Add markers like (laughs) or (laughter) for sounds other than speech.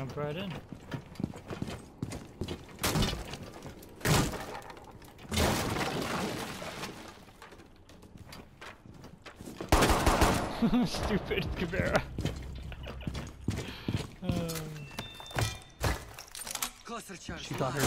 Jump right in. (laughs) Stupid Kibera. um. (laughs) Uh, Cluster charge. She thought her